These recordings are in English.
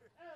hey.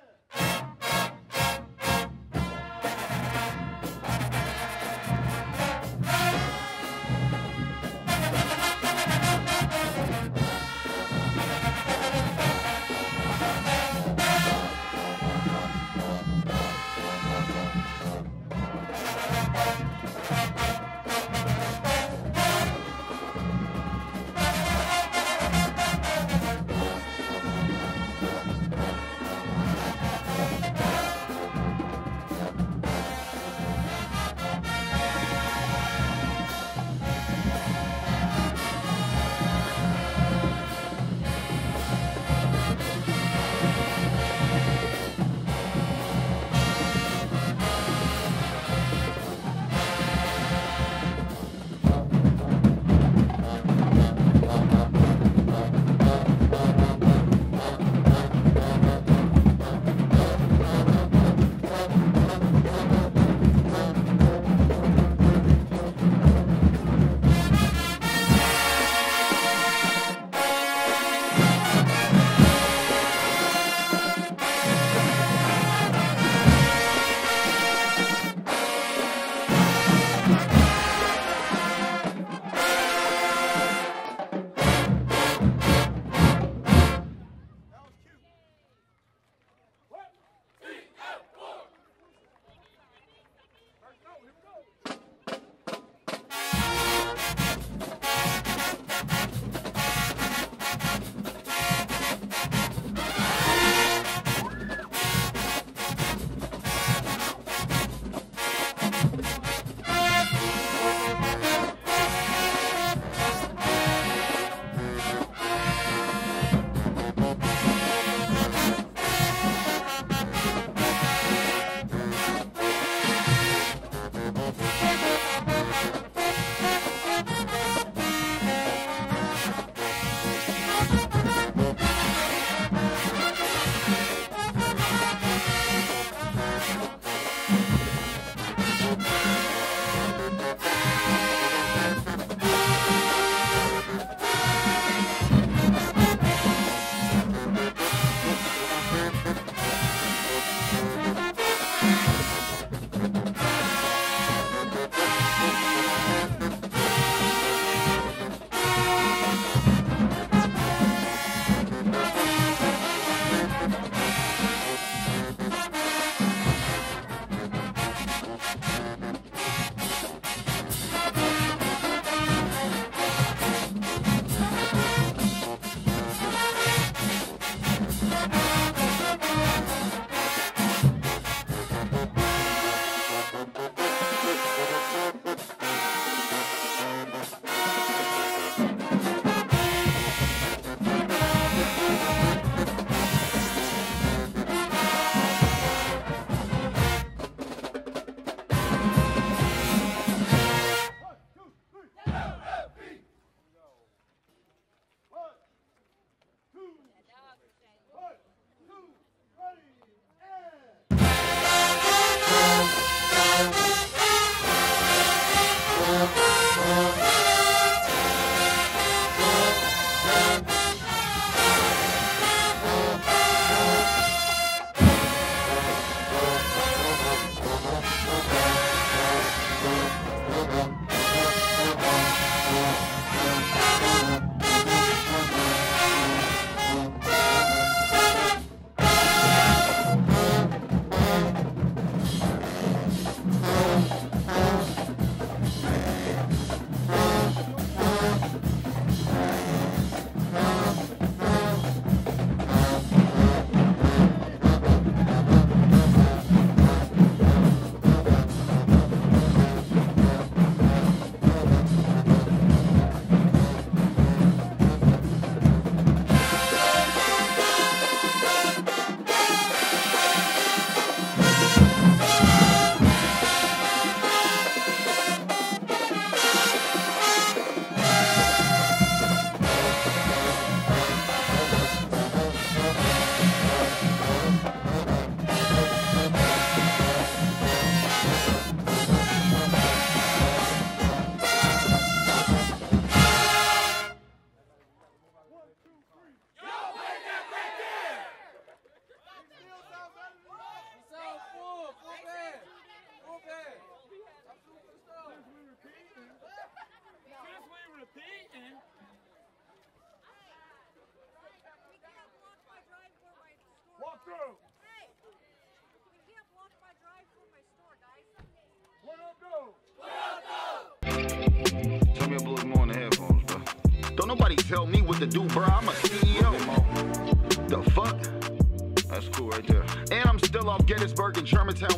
Germantown